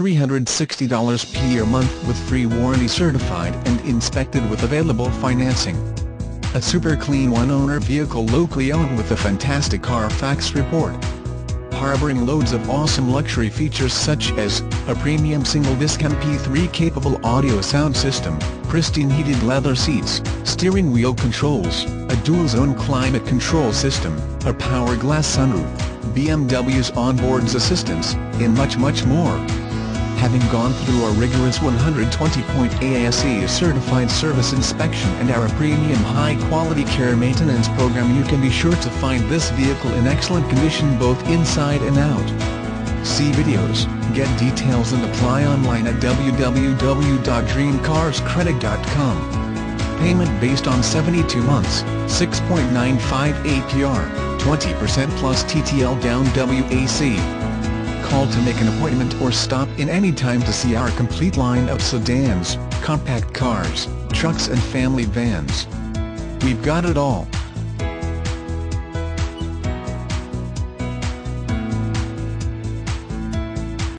$360 per month with free warranty certified and inspected with available financing. A super clean one-owner vehicle locally owned with a fantastic Carfax report harboring loads of awesome luxury features such as, a premium single-disc MP3-capable audio sound system, pristine heated leather seats, steering wheel controls, a dual-zone climate control system, a power glass sunroof, BMW's onboards assistance, and much much more having gone through a rigorous 120-point ASE certified service inspection and our premium high-quality care maintenance program you can be sure to find this vehicle in excellent condition both inside and out. See videos, get details and apply online at www.dreamcarscredit.com. Payment based on 72 months, 6.95 APR, 20% plus TTL down WAC call to make an appointment or stop in any time to see our complete line of sedans, compact cars, trucks and family vans. We've got it all.